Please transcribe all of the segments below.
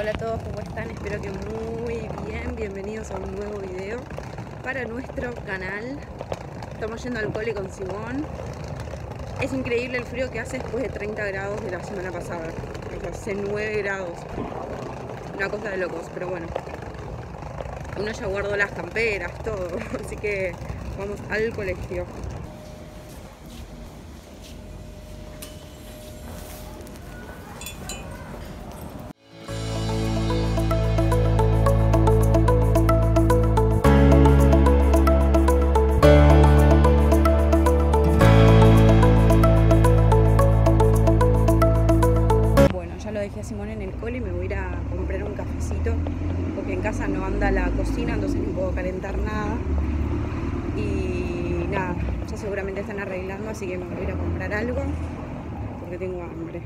Hola a todos, ¿cómo están? Espero que muy bien. Bienvenidos a un nuevo video para nuestro canal. Estamos yendo al cole con Simón. Es increíble el frío que hace después de 30 grados de la semana pasada. hace 9 grados. Una cosa de locos, pero bueno. Uno ya guardó las camperas, todo. Así que vamos al colegio. Así que me voy a ir a comprar algo porque tengo hambre.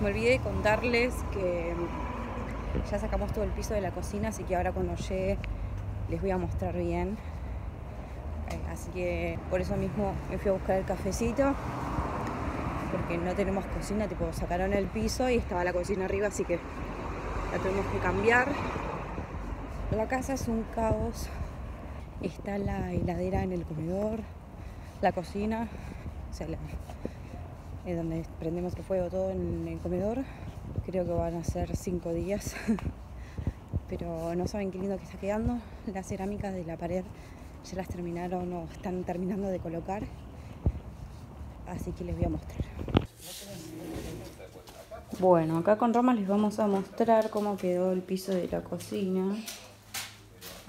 Me olvidé de contarles que ya sacamos todo el piso de la cocina, así que ahora cuando llegue les voy a mostrar bien. Eh, así que por eso mismo me fui a buscar el cafecito, porque no tenemos cocina, tipo sacaron el piso y estaba la cocina arriba, así que la tuvimos que cambiar. La casa es un caos. Está la heladera en el comedor, la cocina, o sea, es donde prendemos el fuego todo en el comedor. Creo que van a ser cinco días, pero no saben qué lindo que está quedando. Las cerámicas de la pared ya las terminaron o están terminando de colocar, así que les voy a mostrar. Bueno, acá con Roma les vamos a mostrar cómo quedó el piso de la cocina.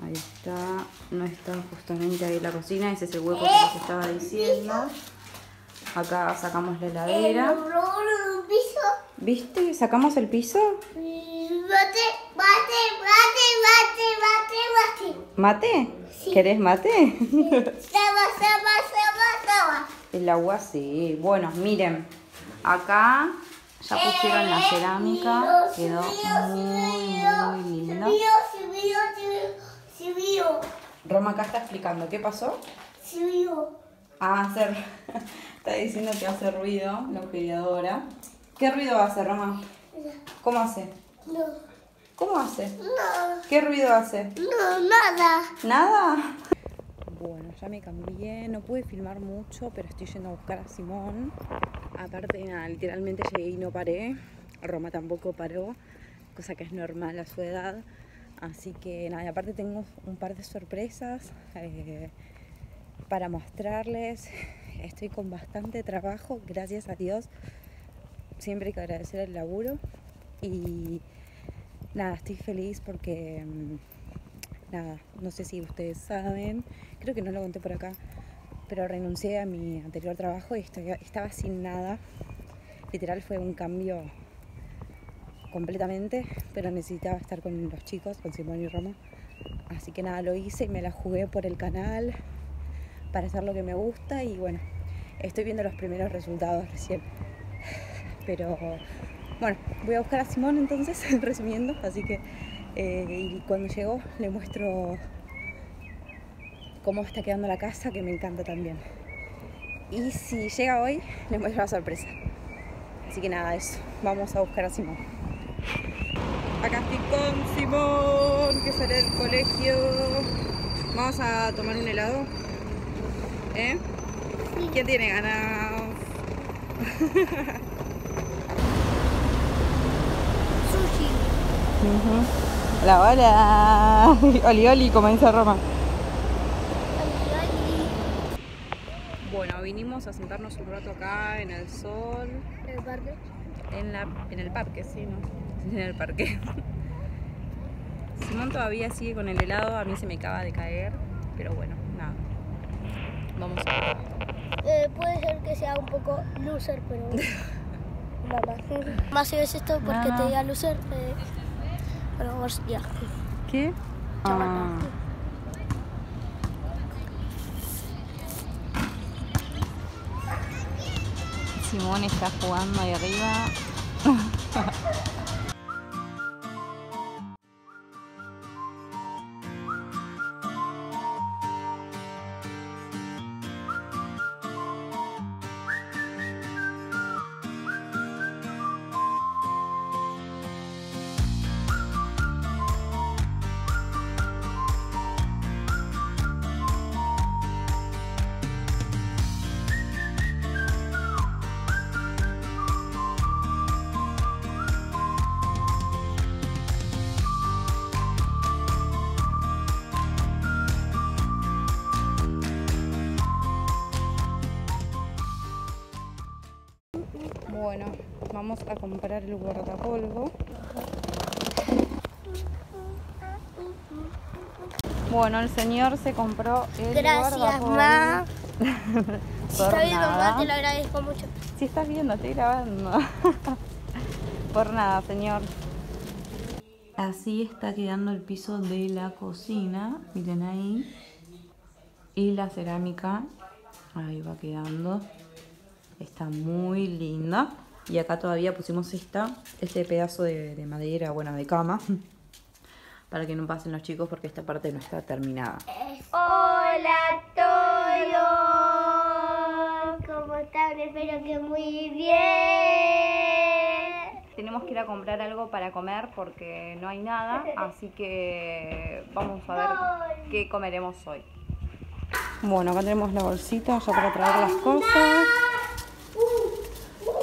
Ahí está, no está justamente ahí la cocina, ese es el hueco que les estaba diciendo. Acá sacamos la heladera. ¿Viste? ¿Sacamos el piso? Mate, mate, mate, mate, mate, mate. ¿Querés mate? Saba, El agua sí. Bueno, miren. Acá ya pusieron la cerámica. Quedó muy, muy linda. Roma acá está explicando. ¿Qué pasó? Ah, hacer... Está diciendo que hace ruido la aspiradora. ¿Qué ruido hace, Roma? ¿Cómo hace? No. ¿Cómo hace? No. ¿Qué ruido hace? No, nada. ¿Nada? Bueno, ya me cambié, no pude filmar mucho, pero estoy yendo a buscar a Simón. Aparte, nada, literalmente llegué y no paré. Roma tampoco paró, cosa que es normal a su edad. Así que nada, y aparte tengo un par de sorpresas eh, para mostrarles estoy con bastante trabajo, gracias a Dios. Siempre hay que agradecer el laburo. Y nada, estoy feliz porque, mm, nada, no sé si ustedes saben, creo que no lo conté por acá, pero renuncié a mi anterior trabajo y estaba sin nada. Literal fue un cambio completamente, pero necesitaba estar con los chicos, con Simón y Roma. Así que nada, lo hice y me la jugué por el canal para hacer lo que me gusta y bueno, estoy viendo los primeros resultados recién. Pero bueno, voy a buscar a Simón entonces, resumiendo, así que eh, y cuando llego le muestro cómo está quedando la casa, que me encanta también. Y si llega hoy, le muestro la sorpresa. Así que nada, eso. Vamos a buscar a Simón. Acá estoy con Simón, que sale del colegio. Vamos a tomar un helado. ¿Eh? ¿Quién tiene ganas? Hola, hola. Oli, oli, como dice Roma. Bueno, vinimos a sentarnos un rato acá en el sol. ¿En el parque? En, la, en el parque, sí, ¿no? En el parque. Simón todavía sigue con el helado, a mí se me acaba de caer, pero bueno, nada. Vamos a eh, puede ser que sea un poco loser, pero... Mamá. Más si ves esto porque te diga loser, eh... pero ya. ¿Qué? Ah. Simón está jugando ahí arriba. Bueno, vamos a comprar el guardapolvo. Bueno, el señor se compró el Gracias, guardapolvo. ma. Si Por está viendo, nada. ma, te lo agradezco mucho. Si estás viendo, estoy grabando. Por nada, señor. Así está quedando el piso de la cocina. Miren ahí. Y la cerámica. Ahí va quedando. Está muy linda. Y acá todavía pusimos esta, este pedazo de, de madera, bueno, de cama. Para que no pasen los chicos porque esta parte no está terminada. Hola todos. ¿Cómo están? Espero que muy bien. Tenemos que ir a comprar algo para comer porque no hay nada, así que vamos a ver qué comeremos hoy. Bueno, acá tenemos la bolsita ya para traer las cosas. Los chicos. No, uno, diez, uno, dos, tres, uno,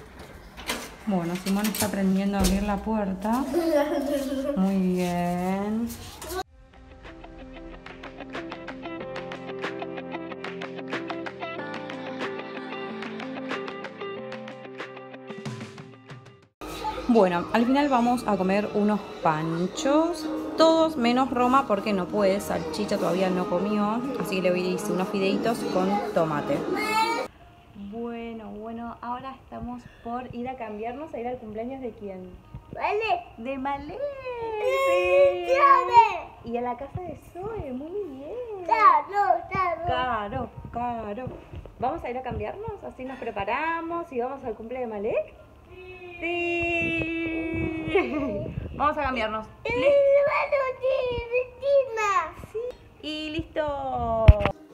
Bueno, Simón está aprendiendo a abrir la puerta. Muy bien. Bueno, al final vamos a comer unos panchos, todos menos Roma porque no puede, salchicha todavía no comió, así que le hice unos fideitos con tomate. Bueno, bueno, ahora estamos por ir a cambiarnos a ir al cumpleaños de quién? ¿Vale? De Malé. ¡Llame! Y a la casa de Zoe, muy bien. Claro, claro. Caro, caro. ¿Vamos a ir a cambiarnos? Así nos preparamos y vamos al cumple de Malek. Sí. Vamos a cambiarnos. Y listo.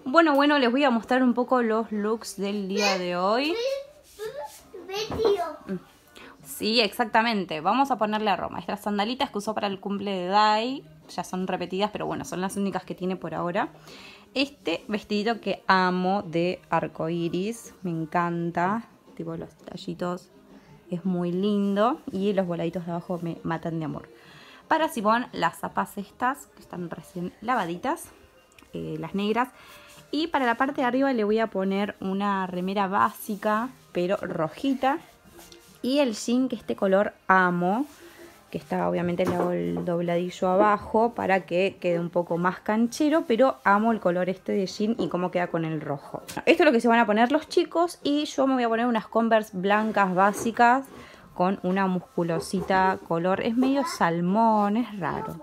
Bueno, bueno, les voy a mostrar un poco los looks del día de hoy. Sí, exactamente. Vamos a ponerle a Roma. Estas sandalitas que usó para el cumple de Dai ya son repetidas, pero bueno, son las únicas que tiene por ahora. Este vestidito que amo de arco iris, me encanta. Tipo los tallitos, es muy lindo. Y los voladitos de abajo me matan de amor. Para Simón, las zapas estas, que están recién lavaditas, eh, las negras. Y para la parte de arriba le voy a poner una remera básica, pero rojita. Y el jean que este color amo, que está obviamente le el dobladillo abajo para que quede un poco más canchero, pero amo el color este de jean y cómo queda con el rojo. Esto es lo que se van a poner los chicos y yo me voy a poner unas Converse blancas básicas con una musculosita color, es medio salmón, es raro.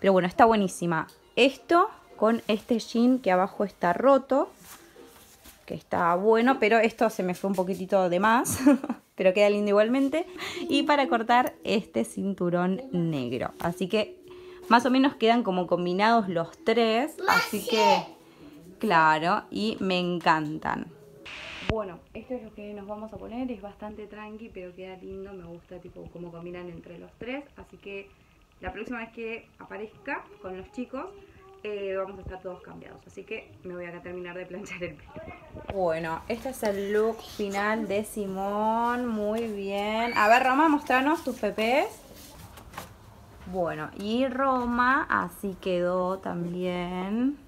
Pero bueno, está buenísima. Esto con este jean que abajo está roto, que está bueno, pero esto se me fue un poquitito de más, pero queda lindo igualmente. Y para cortar este cinturón negro. Así que más o menos quedan como combinados los tres, así que claro, y me encantan. Bueno, esto es lo que nos vamos a poner, es bastante tranqui, pero queda lindo, me gusta tipo cómo combinan entre los tres, así que la próxima vez que aparezca con los chicos, eh, vamos a estar todos cambiados. Así que me voy a terminar de planchar el pelo. Bueno, este es el look final de Simón. Muy bien. A ver, Roma, mostranos tus pepes. Bueno, y Roma así quedó también.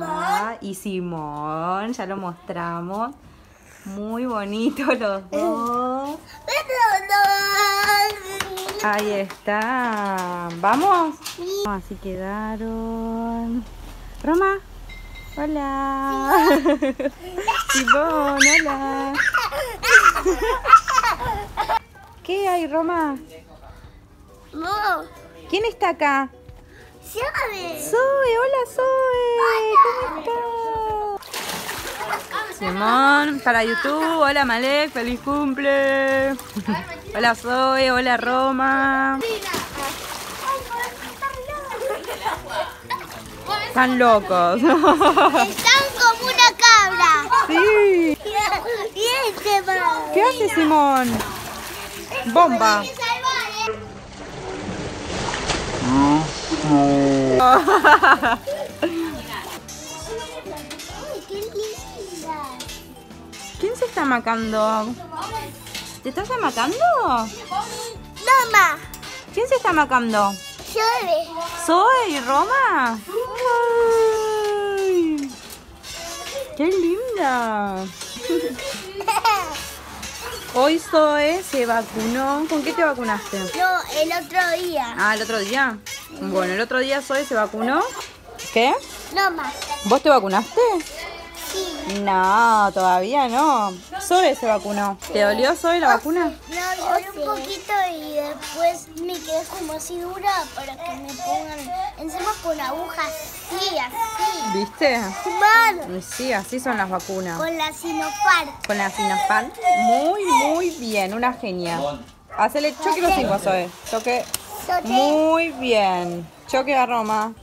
Ah, y Simón, ya lo mostramos. Muy bonito los dos. Ahí está. ¿Vamos? Así quedaron. Roma. Hola. Simón, hola. ¿Qué hay, Roma? No, ¿Quién está acá? llave. Zoe, hola Zoe. ¿Cómo estás? Simón, para YouTube. Hola Malek, feliz cumple. Hola Zoe, hola Roma. Están locos. Están como una cabra. Sí. Y este va. ¿Qué hace Simón? Bomba. Linda. ¿Quién se está amacando? ¿Te estás amacando? Toma, ¿Quién se está amacando? llave. ¿Zoe y Roma? Ay, ¡Qué linda! Hoy Zoe se vacunó. ¿Con qué te vacunaste? No, el otro día. Ah, el otro día. Bueno, el otro día Zoe se vacunó. ¿Qué? No más. ¿Vos te vacunaste? No, todavía no. Zoe se vacunó. ¿Te dolió Zoe la vacuna? No, lloré un poquito y después me quedé como así dura para que me pongan encima con agujas así, así. ¿Viste? Mano, Sí, así son las vacunas. con la Sinopharm. Con la Sinopharm. Muy, muy bien. Una genia. Hacele choque los cinco, Zoe. Choque. Muy bien. Choque a Roma.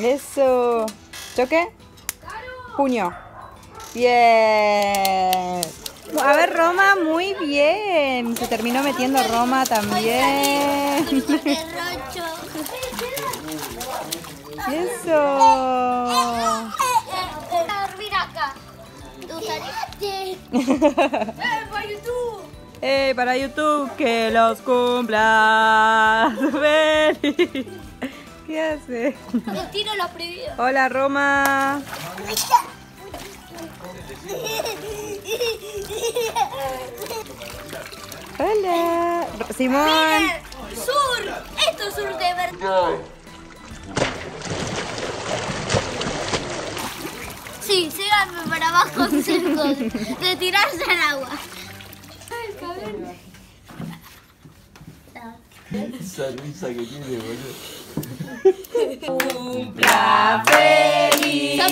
Eso. Choque. Puño. Bien. A ver, Roma, muy bien. Se terminó metiendo Roma también. Eso. Para YouTube! Eh, para YouTube, que los cumplas feliz. ¿Qué hace? Le tiro los prohibidos. Hola, Roma. Hola. Simón. ¡Sur! ¡Esto es sur de verdad! Sí, síganme para más consejos de tirarse al agua. Esa risa que tiene, boludo. Cumpla feliz.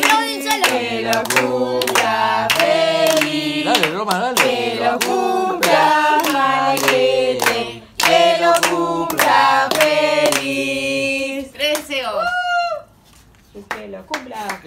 Que lo cumpla feliz. Dale, Roma, dale. Que lo cumpla Maguete. Que lo cumpla feliz. Tres deseos. Que lo cumpla.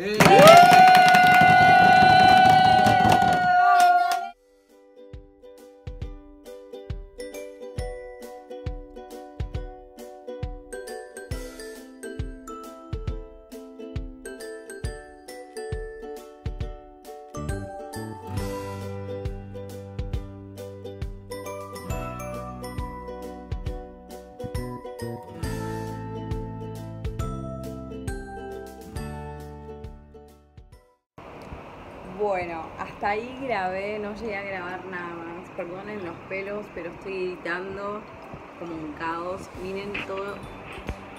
Bueno, hasta ahí grabé, no llegué a grabar nada más. Perdonen los pelos, pero estoy editando como un caos. Miren todo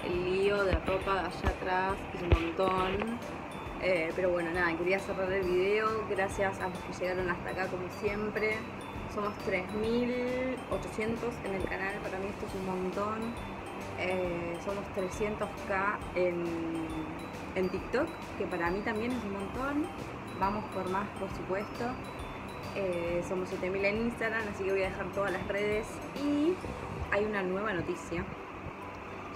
el lío de ropa de allá atrás, es un montón. Eh, pero bueno, nada, quería cerrar el video. Gracias a los que llegaron hasta acá, como siempre. Somos 3.800 en el canal, para mí esto es un montón. Eh, somos 300k en, en TikTok, que para mí también es un montón. Vamos por más, por supuesto. Eh, somos 7000 en Instagram, así que voy a dejar todas las redes. Y hay una nueva noticia.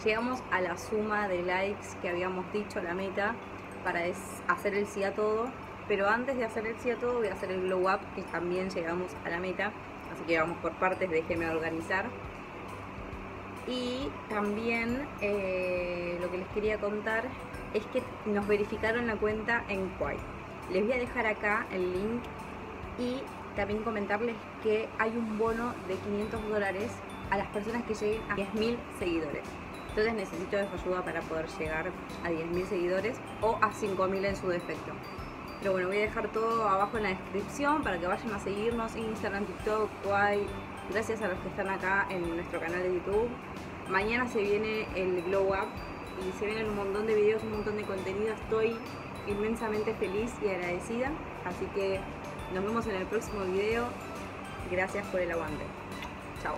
Llegamos a la suma de likes que habíamos dicho, la meta, para hacer el sí a todo. Pero antes de hacer el sí a todo, voy a hacer el glow up, que también llegamos a la meta. Así que vamos por partes, déjenme organizar. Y también eh, lo que les quería contar es que nos verificaron la cuenta en Quai. Les voy a dejar acá el link y también comentarles que hay un bono de 500 dólares a las personas que lleguen a 10.000 seguidores. Entonces necesito de su ayuda para poder llegar a 10.000 seguidores o a 5.000 en su defecto. Pero bueno, voy a dejar todo abajo en la descripción para que vayan a seguirnos Instagram, TikTok, Kwai. Gracias a los que están acá en nuestro canal de YouTube. Mañana se viene el Glow Up y se vienen un montón de videos, un montón de contenido. Estoy inmensamente feliz y agradecida. Así que nos vemos en el próximo video. Gracias por el aguante. Chao.